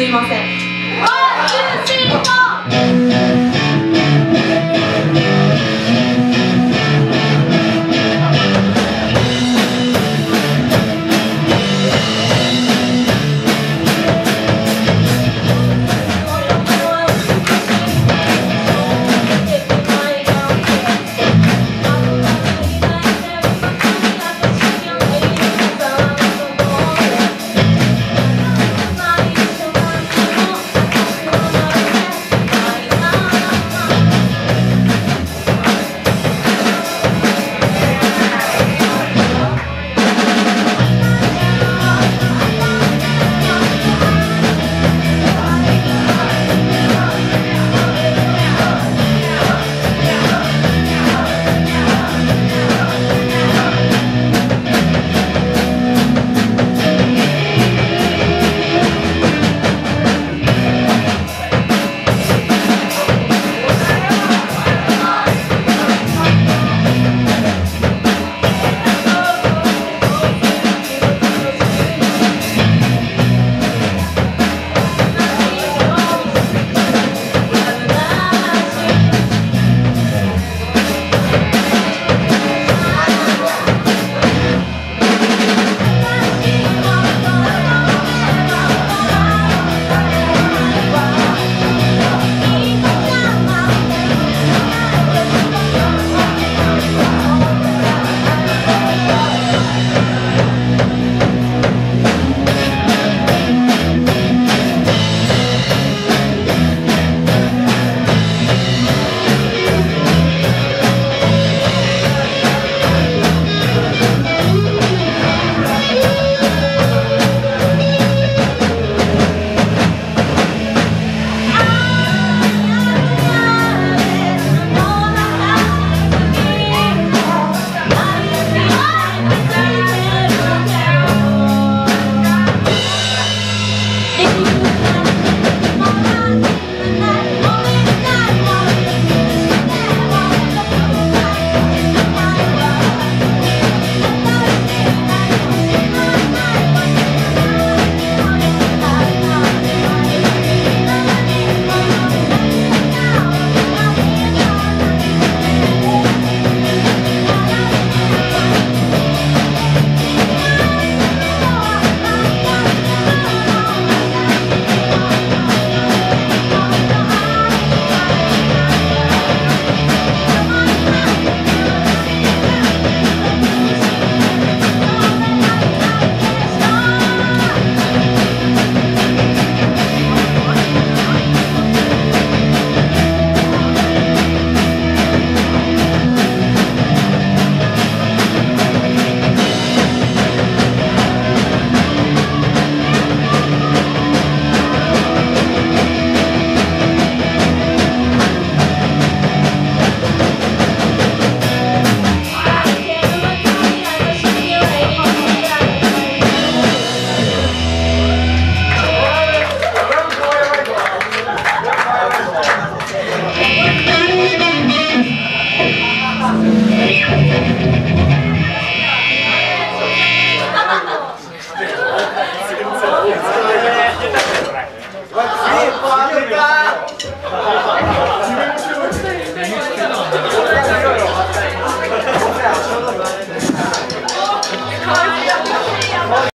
すいません。